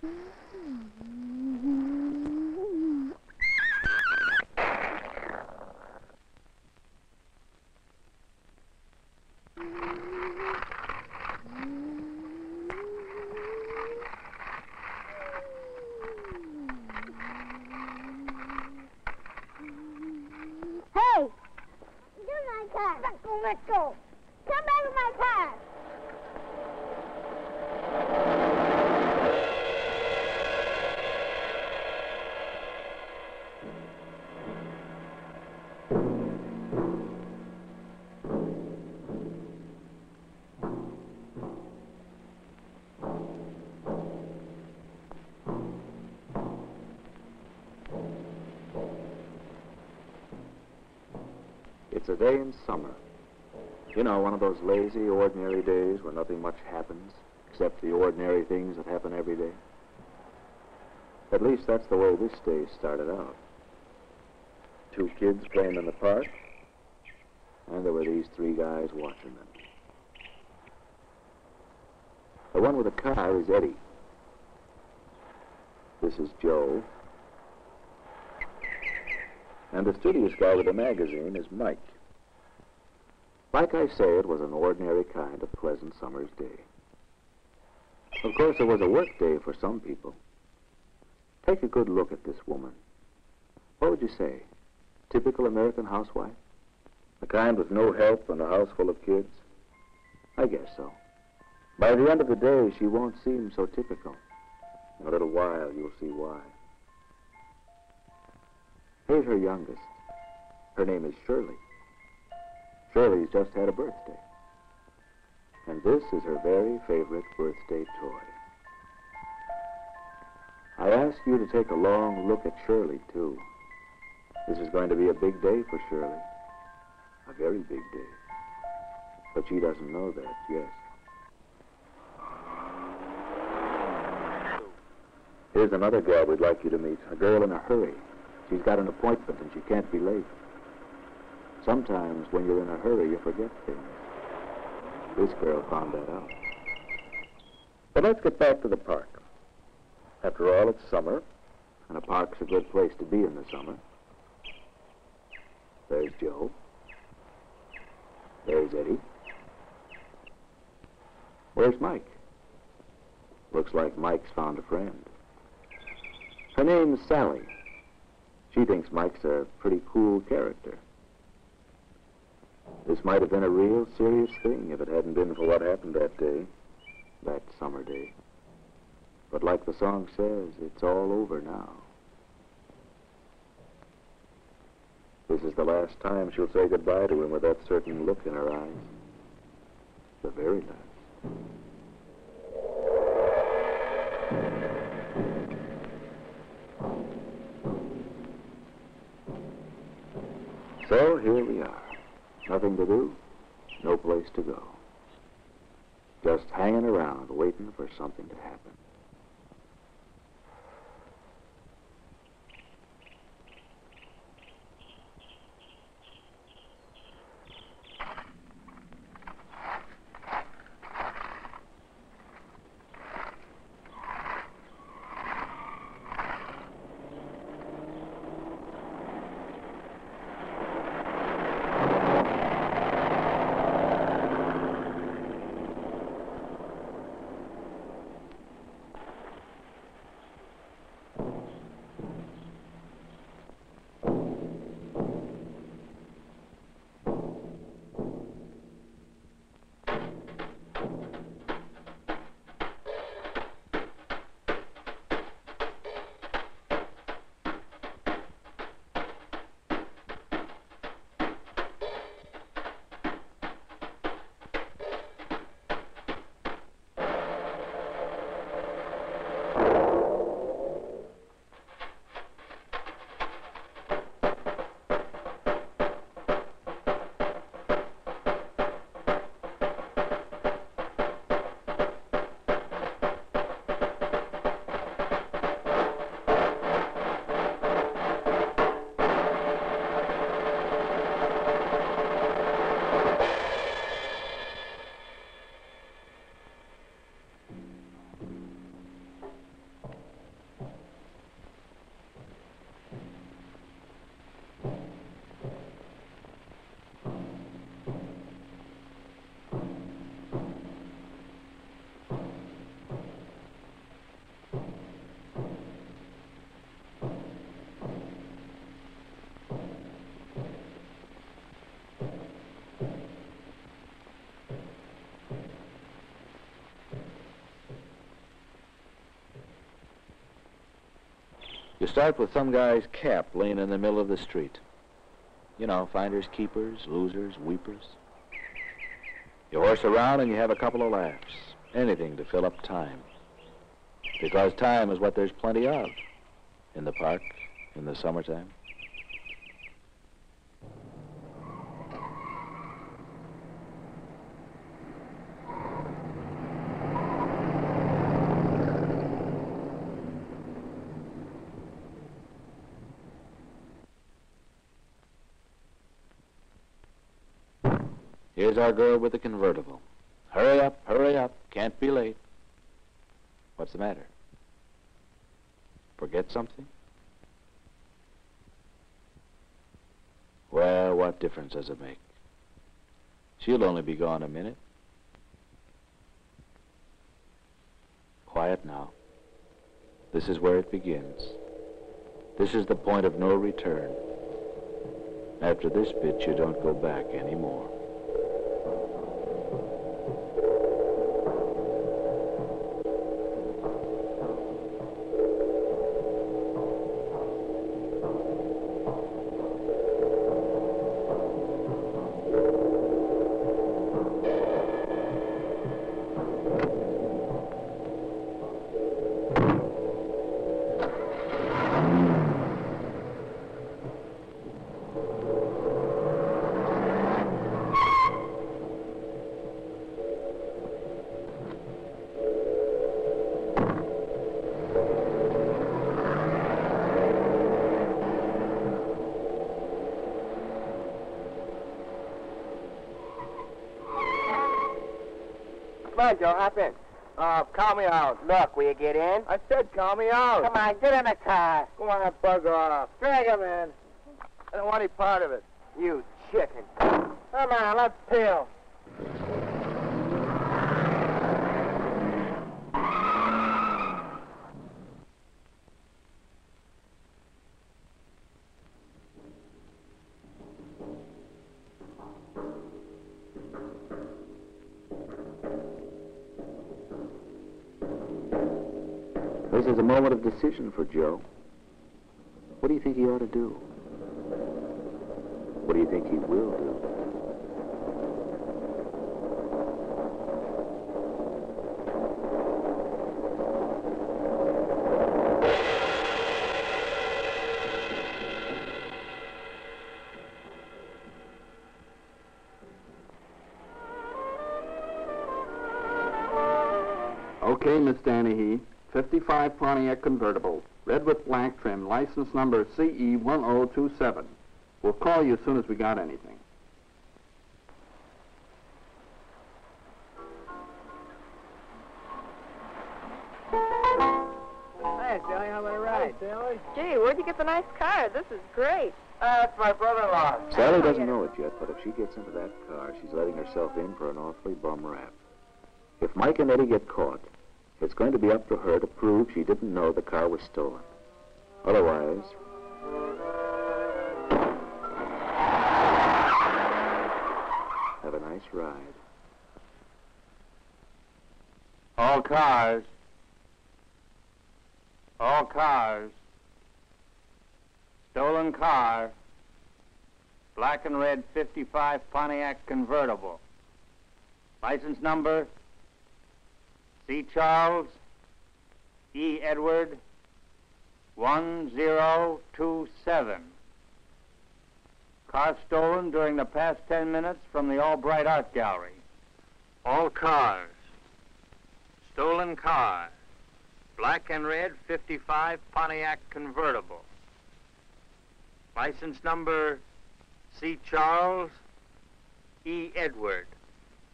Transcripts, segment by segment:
Hey! It's a day in summer. You know, one of those lazy, ordinary days where nothing much happens except the ordinary things that happen every day. At least that's the way this day started out. Two kids playing in the park, and there were these three guys watching them. The one with the car is Eddie. This is Joe. And the studious guy with the magazine is Mike. Like I say, it was an ordinary kind of pleasant summer's day. Of course, it was a work day for some people. Take a good look at this woman. What would you say? Typical American housewife? The kind with no help and a house full of kids? I guess so. By the end of the day, she won't seem so typical. In a little while, you'll see why. Here's her youngest. Her name is Shirley. Shirley's just had a birthday. And this is her very favorite birthday toy. I ask you to take a long look at Shirley, too. This is going to be a big day for Shirley. A very big day. But she doesn't know that yet. Here's another girl we'd like you to meet. A girl in a hurry. She's got an appointment and she can't be late. Sometimes when you're in a hurry, you forget things. This girl found that out. But let's get back to the park. After all, it's summer, and a park's a good place to be in the summer. There's Joe. There's Eddie. Where's Mike? Looks like Mike's found a friend. Her name's Sally. She thinks Mike's a pretty cool character. This might have been a real serious thing if it hadn't been for what happened that day, that summer day. But like the song says, it's all over now. This is the last time she'll say goodbye to him with that certain look in her eyes. The very last. Here we are. Nothing to do, no place to go. Just hanging around waiting for something to happen. Start with some guy's cap laying in the middle of the street. You know, finders, keepers, losers, weepers. You horse around and you have a couple of laughs. Anything to fill up time. Because time is what there's plenty of in the park in the summertime. Our girl with the convertible. Hurry up, hurry up. Can't be late. What's the matter? Forget something? Well, what difference does it make? She'll only be gone a minute. Quiet now. This is where it begins. This is the point of no return. After this bit, you don't go back anymore. On, Joe, hop in. Oh, call me out. Look, will you get in? I said call me out. Come on, get in the car. Go on, bugger off. Drag him in. I don't want any part of it. You chicken. Come on, let's peel. This is a moment of decision for Joe. What do you think he ought to do? What do you think he will do? Okay, Miss Danahy. 55 Pontiac convertible, red with black trim, license number E CE1027. We'll call you as soon as we got anything. Hi, Sally, how about a ride? Sally? Gee, where'd you get the nice car? This is great. Uh, that's my brother-in-law. Sally doesn't know it yet, but if she gets into that car, she's letting herself in for an awfully bum rap. If Mike and Eddie get caught, it's going to be up to her to prove she didn't know the car was stolen. Otherwise, ride. All cars. All cars. Stolen car. Black and red 55 Pontiac convertible. License number C. Charles E. Edward 1027. Car stolen during the past 10 minutes from the Albright Art Gallery. All cars. Stolen car. Black and red 55 Pontiac convertible. License number C. Charles E. Edward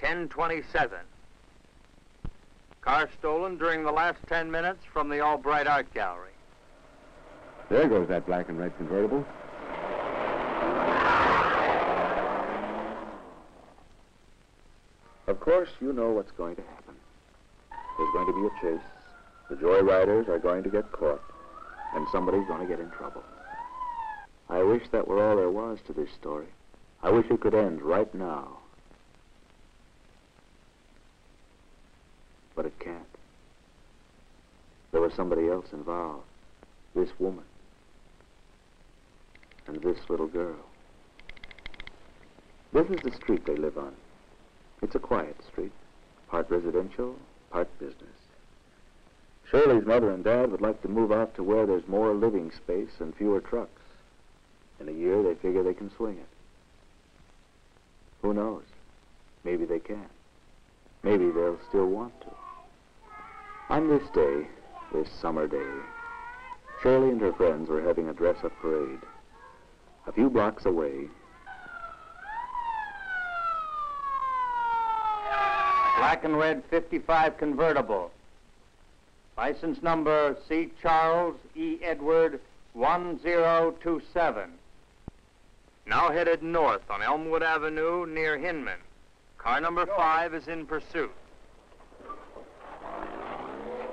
1027. Car stolen during the last 10 minutes from the Albright Art Gallery. There goes that black and red convertible. Course, you know what's going to happen. There's going to be a chase. The joyriders are going to get caught, and somebody's going to get in trouble. I wish that were all there was to this story. I wish it could end right now. But it can't. There was somebody else involved. This woman. and this little girl. This is the street they live on. It's a quiet street, part residential, part business. Shirley's mother and dad would like to move out to where there's more living space and fewer trucks. In a year, they figure they can swing it. Who knows? Maybe they can. Maybe they'll still want to. On this day, this summer day, Shirley and her friends were having a dress-up parade. A few blocks away, Black and red 55 convertible. License number C. Charles E. Edward 1027. Now headed north on Elmwood Avenue near Hinman. Car number five is in pursuit.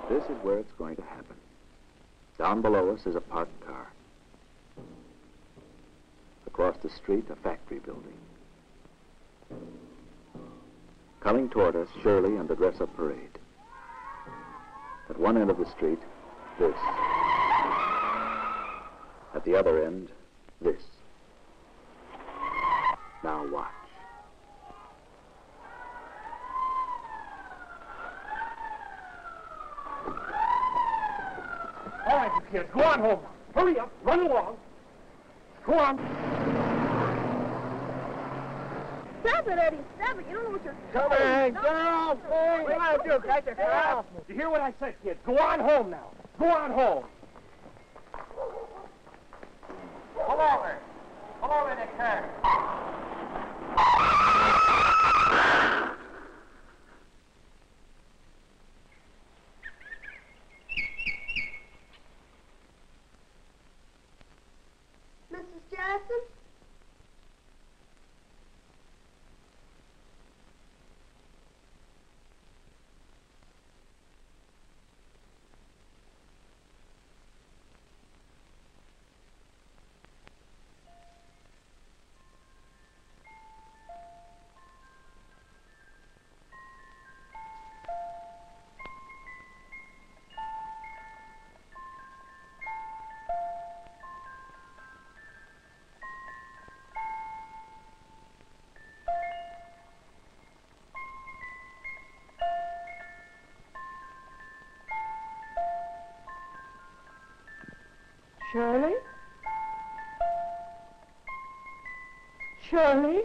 this is where it's going to happen. Down below us is a parked car. Across the street, a factory building. Coming toward us, Shirley and the dress-up parade. At one end of the street, this. At the other end, this. Now watch. All right, you kids, go on home. Hurry up, run along. Go on. Stop it, Eddie. Stop it. You don't know what you're Come on, get off, boy. What am I gonna do, guys? Get off. You hear what I said, kid? Go on home now. Go on home. Shirley?